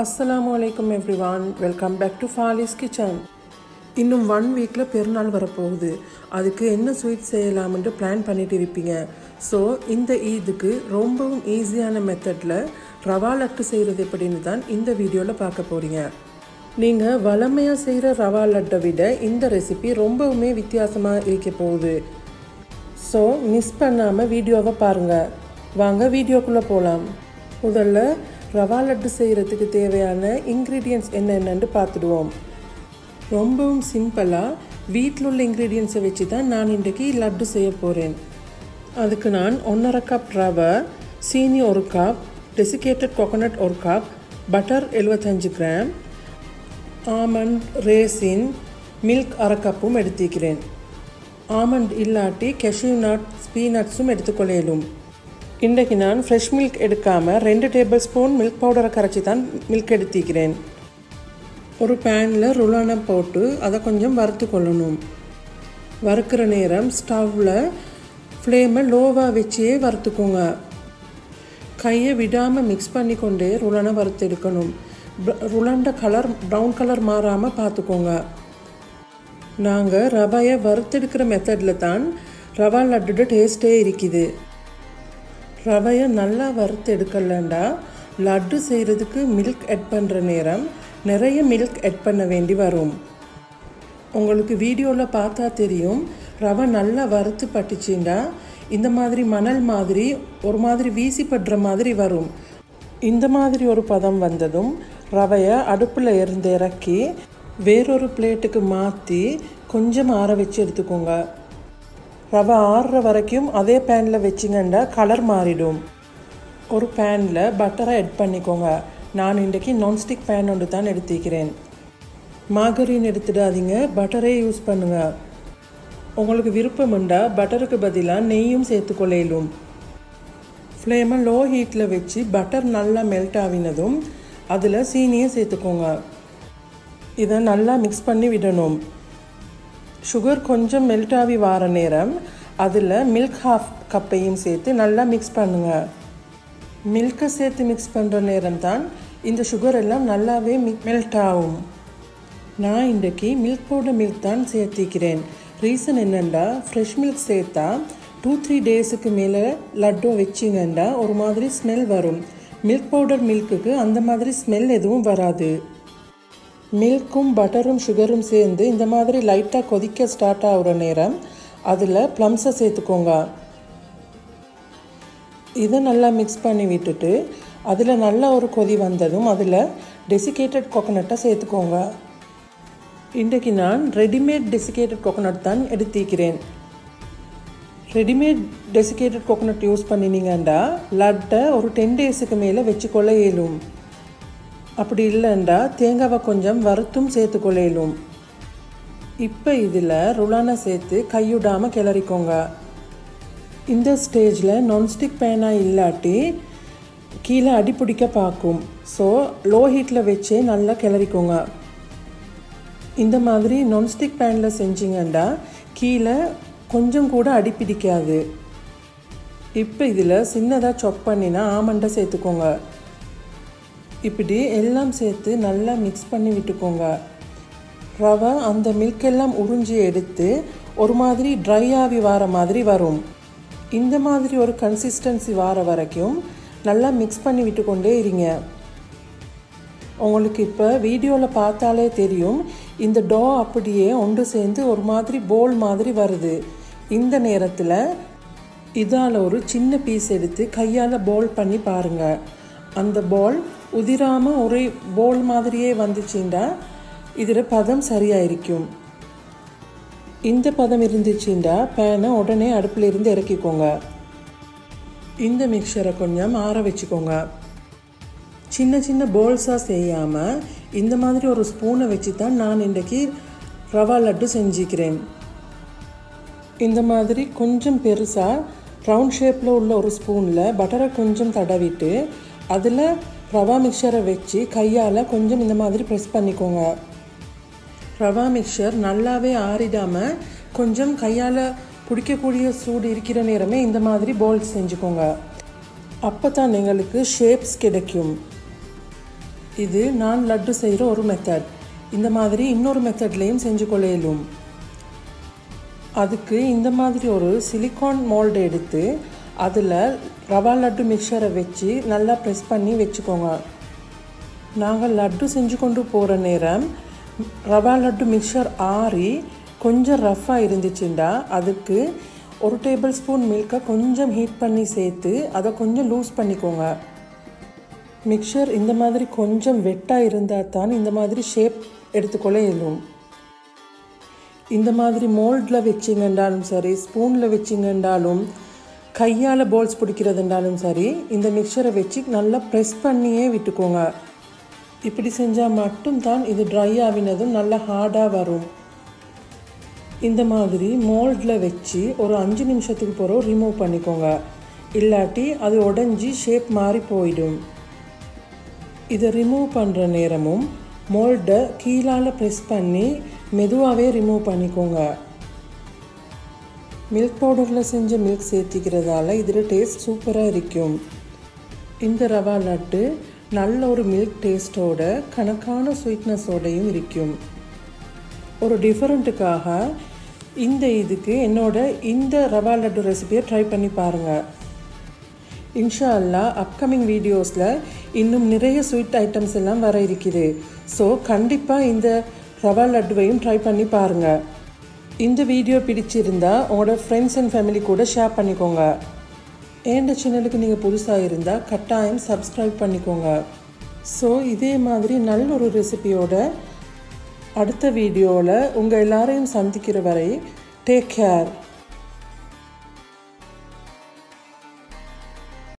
அஸ்ஸலாமு அலைக்கும் ஒன் வெல்கம் பேக் டு ஃபாலிஸ் கிச்சன் இன்னும் ஒன் வீக்கில் பெருநாள் வரப்போகுது. அதுக்கு என்ன ஸ்வீட் செய்யலாம்ன்ட்டு பிளான் பண்ணிட்டு இருப்பீங்க. ஸோ இந்த ஈதுக்கு ரொம்பவும் ஈஸியான மெத்தடில் ரவா லட்டு செய்கிறது எப்படின்னு தான் இந்த வீடியோவில் பார்க்க போகிறீங்க நீங்கள் வளமையாக செய்கிற ரவா லட்டை விட இந்த ரெசிபி ரொம்பவுமே வித்தியாசமாக இருக்க போகுது. ஸோ மிஸ் பண்ணாமல் வீடியோவை பாருங்கள் வாங்க வீடியோக்குள்ளே போகலாம் முதல்ல ரவா லட்டு செய்கிறதுக்கு தேவையான இன்க்ரீடியன்ட்ஸ் என்னென்னு பார்த்துடுவோம். ரொம்பவும் சிம்பிளாக வீட்டில் உள்ள இன்க்ரீடியன்ஸை வச்சு தான் நான் இன்றைக்கி லட்டு செய்ய போகிறேன் அதுக்கு நான் ஒன்றரை கப் ரவை சீனி ஒரு கப் டெசிகேட்டட் கோகோனட் ஒரு கப் பட்டர் எழுபத்தஞ்சு கிராம் ஆமண்ட் ரேசின் மில்க் அரை கப்பும் எடுத்துக்கிறேன். ஆமண்ட் இல்லாட்டி கெஷ்யூ நட் பீனட்ஸும் எடுத்துக்கொள்ளையிலும் இன்றைக்கு நான் ஃப்ரெஷ் மில்க் எடுக்காமல் ரெண்டு டேபிள் ஸ்பூன் மில்க் பவுடரை கரைச்சி தான் மில்க் எடுத்திக்கிறேன் ஒரு பேனில் ருளானை போட்டு அதை கொஞ்சம் வறுத்து கொள்ளணும். வறுக்கிற நேரம் ஸ்டவ்வில் ஃப்ளேமை லோவாக வச்சே வறுத்துக்கோங்க. கையை விடாமல் மிக்ஸ் பண்ணி கொண்டே ருளனை வறுத்து எடுக்கணும். ருளண்ட கலர் ப்ரௌன் கலர் மாறாமல் பார்த்துக்கோங்க. நாங்கள் ரவையை வறுத்தெடுக்கிற மெத்தடில் தான் ரவா லட்டுட டேஸ்ட்டே இருக்குது. ரவையை நல்லா வறுத்து எடுக்கலண்டா. லட்டு செய்கிறதுக்கு மில்க் ஆட் பண்ணுற நேரம். நிறைய மில்க் ஆட் பண்ண வேண்டி வரும். உங்களுக்கு வீடியோவில் பார்த்தா தெரியும். ரவை நல்லா வறுத்து பட்டுச்சுண்டா. இந்த மாதிரி மணல் மாதிரி ஒரு மாதிரி வீசி படுற மாதிரி வரும். இந்த மாதிரி ஒரு பதம் வந்ததும் ரவையை அடுப்பில் இருந்து இறக்கி வேறொரு பிளேட்டுக்கு மாற்றி கொஞ்சம் ஆற வச்சு எடுத்துக்கோங்க. ரவை ஆறுற வரைக்கும் அதே பேனில் வச்சிங்கன்னா கலர் மாறிடும். ஒரு பேனில் பட்டரை ஆட் பண்ணிக்கோங்க. நான் இன்றைக்கி நான்ஸ்டிக் பேன் ஒன்று தான் எடுத்துக்கிறேன். மாகரின் எடுத்துடாதீங்க பட்டரே யூஸ் பண்ணுங்கள் உங்களுக்கு விருப்பம்ண்டா பட்டருக்கு பதிலாக நெய்யும் சேர்த்துக்கொள்ளையிலும் ஃப்ளேமை லோ ஹீட்டில் வச்சு பட்டர் நல்லா மெல்ட் ஆகினதும் அதில் சீனியும் சேர்த்துக்கோங்க. இதை நல்லா மிக்ஸ் பண்ணி விடணும். சுகர் கொஞ்சம் மெல்ட் ஆகி வார நேரம் அதில் மில்க் ஹாஃப் கப்பையும் சேர்த்து நல்லா மிக்ஸ் பண்ணுங்கள் மில்கை சேர்த்து மிக்ஸ் பண்ணுற நேரம் தான் இந்த சுகர் எல்லாம் நல்லாவே மிக் மெல்ட் ஆகும். நான் இன்றைக்கி மில்க் பவுடர் மில்க் தான் சேர்த்திக்கிறேன். ரீசன் என்னென்னா ஃப்ரெஷ் மில்க் சேர்த்தா டூ த்ரீ டேஸுக்கு மேலே லட்டு வச்சிங்கன்னா ஒரு மாதிரி ஸ்மெல் வரும். மில்க் பவுடர் மில்க்குக்கு அந்த மாதிரி ஸ்மெல் எதுவும் வராது. மில்க்கும் பட்டரும் சுகரும் சேர்ந்து இந்த மாதிரி லைட்டாக கொதிக்க ஸ்டார்ட் ஆகிற நேரம் அதில் ப்ளம்ஸை சேர்த்துக்கோங்க. இதை நல்லா மிக்ஸ் பண்ணி விட்டுட்டு அதில் நல்ல ஒரு கொதி வந்ததும் அதில் டெசிகேட்டட் கோகோனட்டை சேர்த்துக்கோங்க. இன்றைக்கு நான் ரெடிமேட் டெசிகேட்டட் கோகோனட் தான் எடுத்திக்கிறேன் ரெடிமேட் டெசிகேட்டட் கோகோனட் யூஸ் பண்ணினீங்கன்னா லட்டை ஒரு டென் டேஸுக்கு மேலே வச்சுக்கொள்ள இயலும். அப்படி இல்லைண்டா தேங்காவை கொஞ்சம் வறுத்தும் சேர்த்துக்கொள்ளையிலும் இப்போ இதில் ருளானை சேர்த்து கையுடாமல் கிளறிக்கோங்க. இந்த ஸ்டேஜில் நான்ஸ்டிக் பேனாக இல்லாட்டி கீழே அடி பிடிக்க பார்க்கும். ஸோ லோ ஹீட்டில் வச்சே நல்லா கிளறிக்கோங்க. இந்த மாதிரி நான்ஸ்டிக் பேனில் செஞ்சிங்கன்னா கீழே கொஞ்சம் கூட அடி பிடிக்காது. இப்போ இதில் சின்னதாக சொப் பண்ணினா ஆமண்டை சேர்த்துக்கோங்க. இப்படி எல்லாம் சேர்த்து நல்லா மிக்ஸ் பண்ணி விட்டுக்கோங்க. ரவை அந்த மில்க் எல்லாம் உறிஞ்சி எடுத்து ஒரு மாதிரி ட்ரை ஆவி வர மாதிரி வரும். இந்த மாதிரி ஒரு கன்சிஸ்டன்சி வர வரைக்கும் நல்லா மிக்ஸ் பண்ணி விட்டுக்கொண்டே இருங்க. உங்களுக்கு இப்போ வீடியோவில் பார்த்தாலே தெரியும் இந்த டோ அப்படியே ஒன்று சேர்ந்து ஒரு மாதிரி போல் மாதிரி வருது. இந்த நேரத்தில் இதால் ஒரு சின்ன பீஸ் எடுத்து கையால் போல் பண்ணி பாருங்கள் அந்த பால் உதிராமல் ஒரே போல் மாதிரியே வந்துச்சுண்டா. இதில் பதம் சரியாயிருக்கும். இந்த பதம் இருந்துச்சுண்டா பேனை உடனே அடுப்பில் இருந்து இறக்கிக்கோங்க. இந்த மிக்சரை கொஞ்சம் ஆற வச்சுக்கோங்க. சின்ன சின்ன போல்ஸாக செய்யாமல் இந்த மாதிரி ஒரு ஸ்பூனை வச்சு தான் நான் இன்றைக்கி ரவா லட்டு செஞ்சுக்கிறேன். இந்த மாதிரி கொஞ்சம் பெருசாக ரவுண்ட் ஷேப்பில் உள்ள ஒரு ஸ்பூனில் பட்டரை கொஞ்சம் தடவிட்டு அதில் ரவா மிக்சரை வச்சு கையால் கொஞ்சம் இந்த மாதிரி ப்ரெஸ் பண்ணிக்கோங்க. ரவா மிக்சர் நல்லாவே ஆறிடாமல் கொஞ்சம் கையால் பிடிக்கக்கூடிய சூடு இருக்கிற நேரமே இந்த மாதிரி போல்ஸ் செஞ்சுக்கோங்க. அப்போ தான் எங்களுக்கு ஷேப்ஸ் கிடைக்கும். இது நான் லட்டு செய்கிற ஒரு மெத்தட் இந்த மாதிரி இன்னொரு மெத்தட்லேயும் செஞ்சு கொள்ளையிலும் அதுக்கு இந்த மாதிரி ஒரு சிலிக்கான் மோல்டு எடுத்து அதில் ரவா லட்டு மிக்சரை வச்சு நல்லா ப்ரெஸ் பண்ணி வச்சுக்கோங்க. நாங்கள் லட்டு செஞ்சு கொண்டு போகிற நேரம் ரவா லட்டு மிக்சர் ஆறி கொஞ்சம் ரஃப்பாக இருந்துச்சுண்டா அதுக்கு ஒரு டேபிள் ஸ்பூன் மில்கை கொஞ்சம் ஹீட் பண்ணி சேர்த்து அதை கொஞ்சம் லூஸ் பண்ணிக்கோங்க. மிக்சர் இந்த மாதிரி கொஞ்சம் வெட்டாக இருந்தால் தான் இந்த மாதிரி ஷேப் எடுத்துக்கொள்ள இயலும். இந்த மாதிரி மோல்டில் வச்சிங்கன்றாலும் சரி ஸ்பூனில் வச்சிங்கன்றாலும் கையால் போல்ஸ் பிடிக்கிறதுனாலும் சரி இந்த மிக்சரை வச்சு நல்லா ப்ரெஸ் பண்ணியே விட்டுக்கோங்க. இப்படி செஞ்சால் மட்டும்தான் இது ட்ரை ஆகினதும் நல்லா ஹார்டாக வரும். இந்த மாதிரி மோல்டில் வச்சு ஒரு அஞ்சு நிமிஷத்துக்கு பிறகு ரிமூவ் பண்ணிக்கோங்க. இல்லாட்டி அது உடஞ்சி ஷேப் மாறி போயிடும். இதை ரிமூவ் பண்ணுற நேரமும் மோல்டை கீழால் ப்ரெஸ் பண்ணி மெதுவாகவே ரிமூவ் பண்ணிக்கோங்க. மில்க் பவுடரில் செஞ்ச மில்க் சேர்த்திக்கிறதால இதில் டேஸ்ட் சூப்பராக இருக்கும். இந்த ரவா லட்டு நல்ல ஒரு மில்க் டேஸ்ட்டோட கணக்கான ஸ்வீட்னஸோடையும் இருக்கும். ஒரு டிஃப்ரெண்ட்டுக்காக இந்த இதுக்கு என்னோட இந்த ரவா லட்டு ரெசிபியை ட்ரை பண்ணி பாருங்கள் இன்ஷா அல்லா அப்கமிங் வீடியோஸில் இன்னும் நிறைய ஸ்வீட் ஐட்டம்ஸ் எல்லாம் வர இருக்குது. ஸோ கண்டிப்பாக இந்த ரவா லட்டுவையும் ட்ரை பண்ணி பாருங்கள் இந்த வீடியோ பிடிச்சிருந்தா உங்களோட ஃப்ரெண்ட்ஸ் அண்ட் ஃபேமிலி கூட ஷேர் பண்ணிக்கோங்க. ஏண்ட சேனலுக்கு நீங்கள் புதுசாக இருந்தால் கட்டாயம் சப்ஸ்கிரைப் பண்ணிக்கோங்க. ஸோ இதே மாதிரி நல்ல ஒரு ரெசிபியோட அடுத்த வீடியோவில் உங்கள் எல்லாரையும் சந்திக்கிற வரை டேக் கேர்